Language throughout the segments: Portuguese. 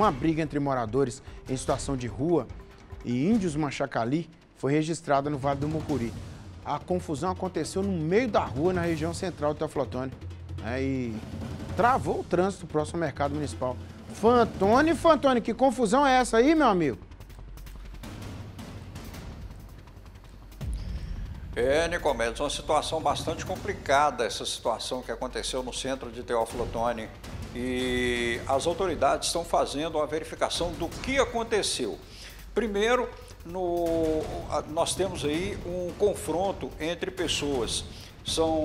Uma briga entre moradores em situação de rua e índios Machacali foi registrada no Vale do Mucuri. A confusão aconteceu no meio da rua, na região central do Teoflotone. Né, e travou o trânsito próximo ao mercado municipal. Fantônio, Fantônio, que confusão é essa aí, meu amigo? É, Nicomedes, uma situação bastante complicada, essa situação que aconteceu no centro de Teófilo Otoni. E as autoridades estão fazendo a verificação do que aconteceu. Primeiro, no, nós temos aí um confronto entre pessoas. São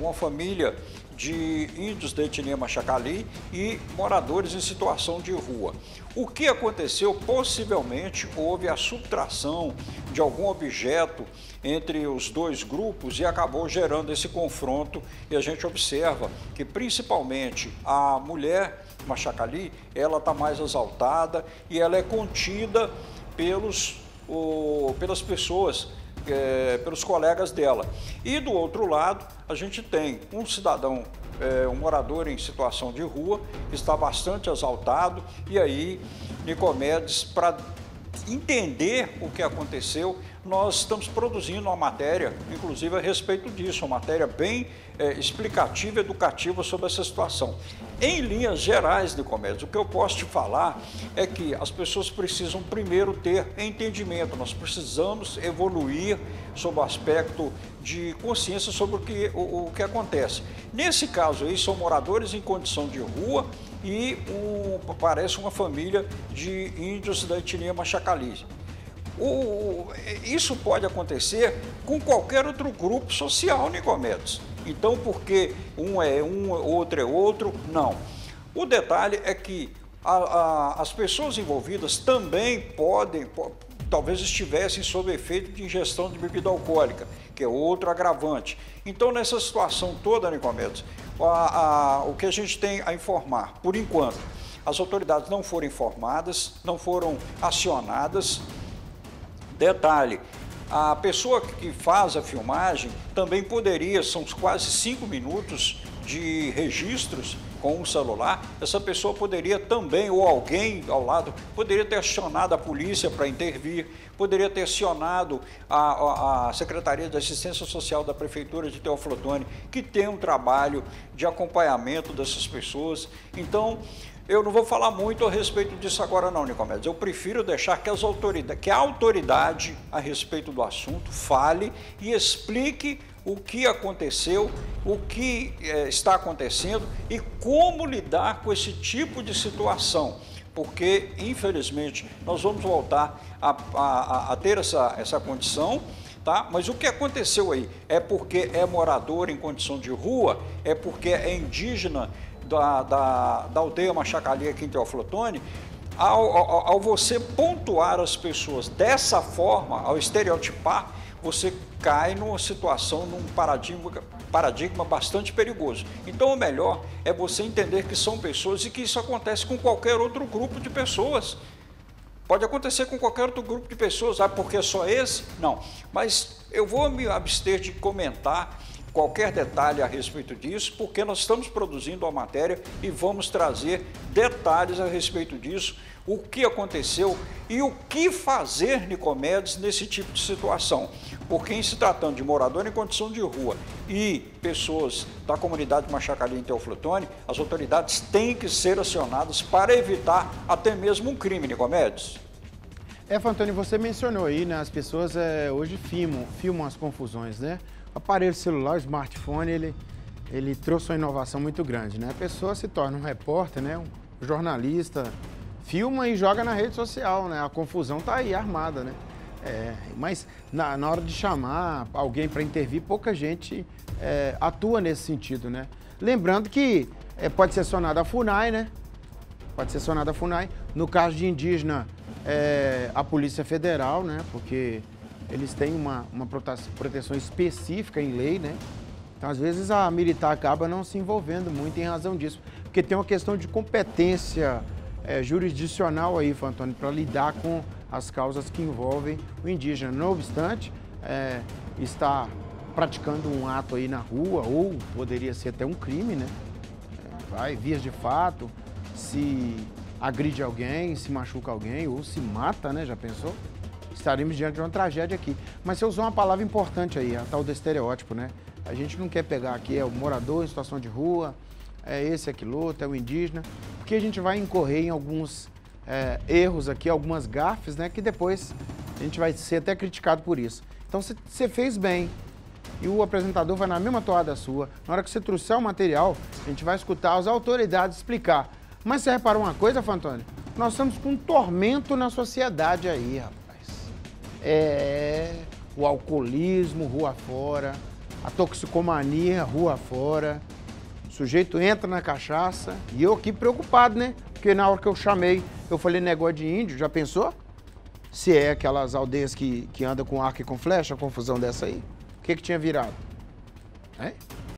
uma família de índios da etnia Machacali e moradores em situação de rua. O que aconteceu? Possivelmente houve a subtração de algum objeto entre os dois grupos e acabou gerando esse confronto e a gente observa que principalmente a mulher Machacali, ela está mais exaltada e ela é contida pelos, o, pelas pessoas é, pelos colegas dela. E do outro lado, a gente tem um cidadão, é, um morador em situação de rua, está bastante exaltado, e aí Nicomedes, para entender o que aconteceu, nós estamos produzindo uma matéria, inclusive a respeito disso, uma matéria bem é, explicativa, educativa sobre essa situação. Em linhas gerais, Nicomedes, o que eu posso te falar é que as pessoas precisam primeiro ter entendimento, nós precisamos evoluir sobre o aspecto de consciência sobre o que, o, o que acontece. Nesse caso aí, são moradores em condição de rua e parece uma família de índios da etnia Machacali. Isso pode acontecer com qualquer outro grupo social, Nicomedes. Então, porque um é um, outro é outro, não. O detalhe é que a, a, as pessoas envolvidas também podem, talvez estivessem sob efeito de ingestão de bebida alcoólica, que é outro agravante. Então, nessa situação toda, Nicomedes, a, o que a gente tem a informar, por enquanto, as autoridades não foram informadas, não foram acionadas, Detalhe, a pessoa que faz a filmagem também poderia, são quase cinco minutos de registros com o celular, essa pessoa poderia também, ou alguém ao lado, poderia ter acionado a polícia para intervir, poderia ter acionado a, a, a, Secretaria de Assistência Social da Prefeitura de Teoflotone, que tem um trabalho de acompanhamento dessas pessoas. Então, eu não vou falar muito a respeito disso agora não, Nicomedes. Eu prefiro deixar que, as autoridades, que a autoridade a respeito do assunto fale e explique o que aconteceu, o que é, está acontecendo e como lidar com esse tipo de situação. Porque, infelizmente, nós vamos voltar a, a, a ter essa, essa condição Tá? Mas o que aconteceu aí? É porque é morador em condição de rua? É porque é indígena da, da, da aldeia Machacalia aqui em Teoflotone, ao, ao, ao, você pontuar as pessoas dessa forma, ao estereotipar, você cai numa situação, num paradigma, paradigma bastante perigoso. Então, o melhor é você entender que são pessoas e que isso acontece com qualquer outro grupo de pessoas. Pode acontecer com qualquer outro grupo de pessoas, ah, porque é só esse? Não. Mas eu vou me abster de comentar qualquer detalhe a respeito disso, porque nós estamos produzindo a matéria e vamos trazer detalhes a respeito disso, o que aconteceu e o que fazer, Nicomedes, nesse tipo de situação. Porque em se tratando de morador em condição de rua e pessoas da comunidade Machacali em Teoflotone, as autoridades têm que ser acionadas para evitar até mesmo um crime, Nicomedes. É, Fantoni, você mencionou aí, né? As pessoas é, hoje filmam, filmam as confusões, né? Aparelho celular, o smartphone, ele, ele trouxe uma inovação muito grande, né? A pessoa se torna um repórter, né? Um jornalista, filma e joga na rede social, né? A confusão está aí, armada, né? É, mas na, na, hora de chamar alguém para intervir, pouca gente é, atua nesse sentido, né? Lembrando que é, pode ser acionada a FUNAI, né? Pode ser acionada a FUNAI. No caso de indígena, é, a Polícia Federal, né? Porque eles têm uma, uma proteção específica em lei, né? Então, às vezes, a militar acaba não se envolvendo muito em razão disso, porque tem uma questão de competência é, jurisdicional aí, Fantônio, para lidar com as causas que envolvem o indígena. Não obstante, é, está praticando um ato aí na rua, ou poderia ser até um crime, né? É, vai, vias de fato, se agride alguém, se machuca alguém ou se mata, né? Já pensou? Estaremos diante de uma tragédia aqui. Mas você usou uma palavra importante aí, a tal do estereótipo, né? A gente não quer pegar aqui é o morador em situação de rua, é esse, aquilo outro, é o indígena, porque a gente vai incorrer em alguns é, erros aqui, algumas gafes, né? Que depois a gente vai ser até criticado por isso. Então você fez bem. E o apresentador vai na mesma toada sua. Na hora que você trouxer o material, a gente vai escutar as autoridades explicar. Mas você reparou uma coisa, Fantônio? Nós estamos com um tormento na sociedade aí, rapaz. É o alcoolismo rua fora, a toxicomania rua fora. O sujeito entra na cachaça e eu aqui preocupado, né? Porque na hora que eu chamei, eu falei negócio de índio, já pensou? Se é aquelas aldeias que, que andam com arco e com flecha, a confusão dessa aí. O que, que tinha virado? É?